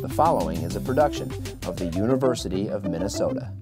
The following is a production of the University of Minnesota.